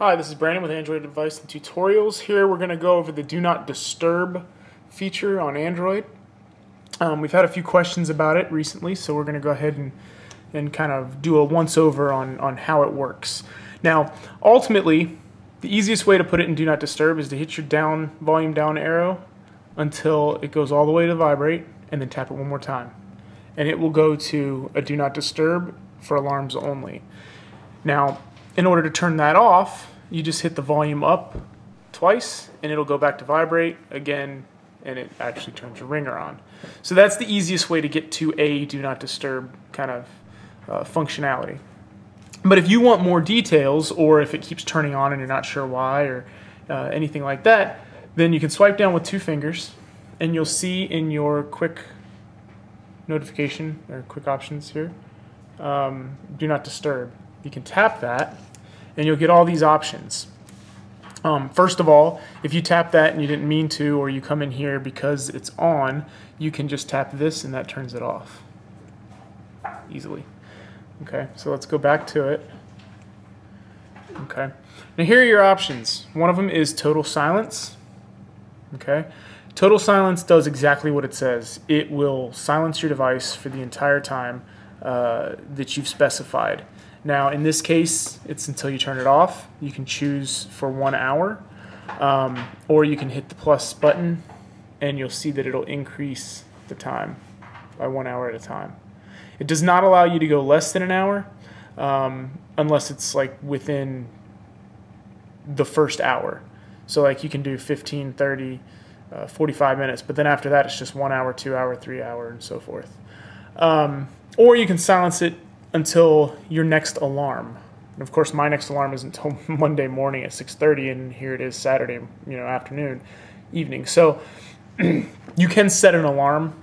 Hi, this is Brandon with Android Advice and Tutorials. Here we're going to go over the Do Not Disturb feature on Android. Um, we've had a few questions about it recently, so we're going to go ahead and, and kind of do a once-over on, on how it works. Now, ultimately, the easiest way to put it in Do Not Disturb is to hit your down volume down arrow until it goes all the way to vibrate, and then tap it one more time. And it will go to a Do Not Disturb for alarms only. Now, in order to turn that off, you just hit the volume up twice and it'll go back to vibrate again and it actually turns your ringer on. So that's the easiest way to get to a do not disturb kind of uh, functionality. But if you want more details or if it keeps turning on and you're not sure why or uh, anything like that, then you can swipe down with two fingers and you'll see in your quick notification or quick options here, um, do not disturb. You can tap that and you'll get all these options. Um, first of all, if you tap that and you didn't mean to, or you come in here because it's on, you can just tap this and that turns it off easily. Okay, so let's go back to it. Okay, now here are your options. One of them is total silence. Okay, total silence does exactly what it says. It will silence your device for the entire time uh, that you've specified. Now, in this case, it's until you turn it off. You can choose for one hour, um, or you can hit the plus button, and you'll see that it'll increase the time by one hour at a time. It does not allow you to go less than an hour, um, unless it's like within the first hour. So, like, you can do 15, 30, uh, 45 minutes, but then after that, it's just one hour, two hour, three hour, and so forth. Um, or you can silence it until your next alarm. And of course, my next alarm is until Monday morning at 6:30, and here it is Saturday, you know, afternoon, evening. So you can set an alarm,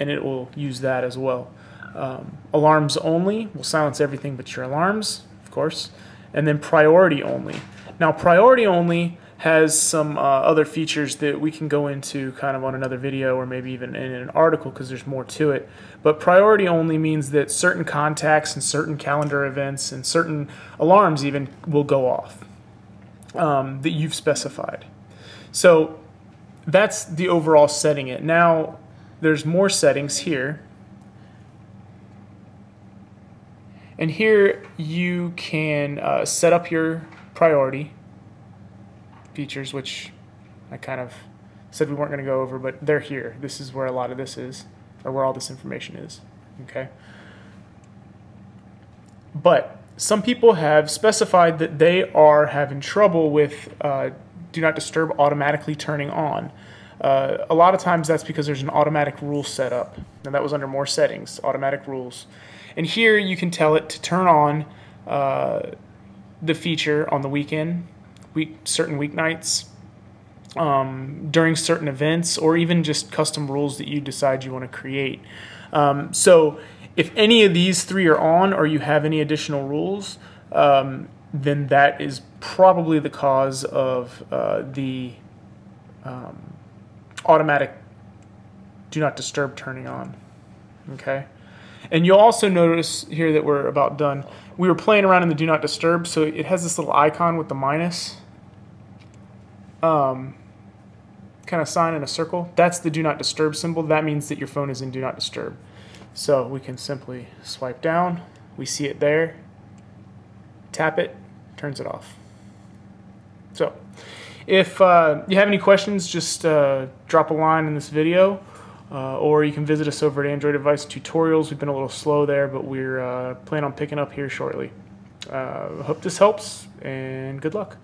and it will use that as well. Um, alarms only will silence everything but your alarms, of course, and then priority only. Now, priority only has some uh, other features that we can go into kind of on another video or maybe even in an article because there's more to it. But priority only means that certain contacts and certain calendar events and certain alarms even will go off um, that you've specified. So that's the overall setting it. Now there's more settings here. And here you can uh, set up your priority features, which I kind of said we weren't going to go over, but they're here. This is where a lot of this is, or where all this information is. Okay. But some people have specified that they are having trouble with uh, do not disturb automatically turning on. Uh, a lot of times that's because there's an automatic rule set up. and that was under more settings, automatic rules. And here you can tell it to turn on uh, the feature on the weekend week certain weeknights um, during certain events or even just custom rules that you decide you want to create. Um, so if any of these three are on or you have any additional rules, um, then that is probably the cause of uh, the um, automatic do not disturb turning on. Okay. And you'll also notice here that we're about done. We were playing around in the do not disturb, so it has this little icon with the minus um, kind of sign in a circle, that's the do not disturb symbol. That means that your phone is in do not disturb. So we can simply swipe down, we see it there, tap it, turns it off. So if uh, you have any questions, just uh, drop a line in this video. Uh, or you can visit us over at Android Advice Tutorials. We've been a little slow there, but we're uh, planning on picking up here shortly. Uh, hope this helps, and good luck.